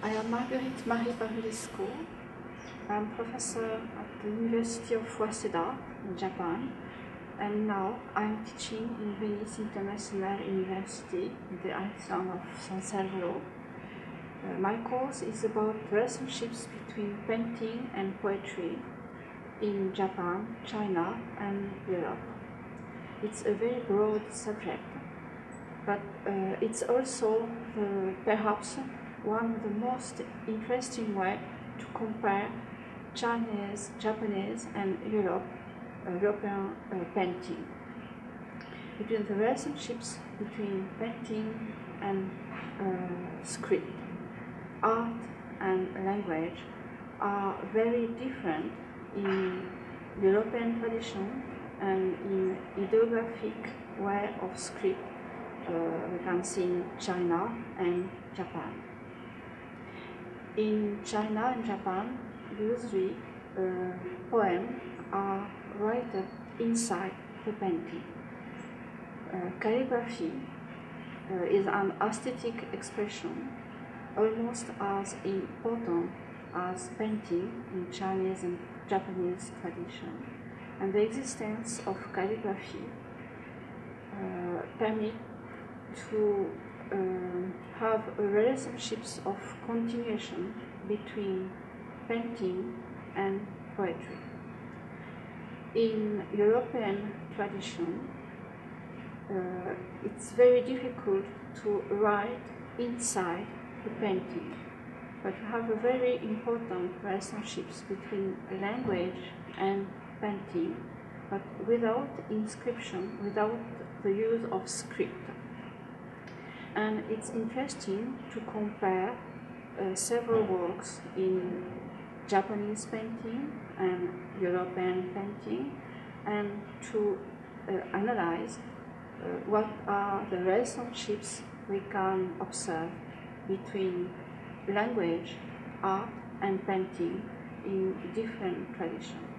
I am Marguerite Marie Parvulesco. I'm professor at the University of Waseda in Japan, and now I'm teaching in Venice International University in the island of San Servolo. Uh, my course is about relationships between painting and poetry in Japan, China, and Europe. It's a very broad subject, but uh, it's also uh, perhaps one of the most interesting way to compare Chinese, Japanese, and Europe, European uh, painting. Between the relationships between painting and uh, script, art and language are very different in European tradition and in ideographic way of script uh, we can see in China and Japan. In China and Japan, usually uh, poems are written inside the painting. Uh, calligraphy uh, is an aesthetic expression almost as important as painting in Chinese and Japanese tradition. And the existence of calligraphy uh, permit to um, have relationships of continuation between painting and poetry. In European tradition, uh, it's very difficult to write inside the painting, but you have a very important relationships between language and painting, but without inscription, without the use of script and it's interesting to compare uh, several works in Japanese painting and European painting and to uh, analyze uh, what are the relationships we can observe between language, art and painting in different traditions.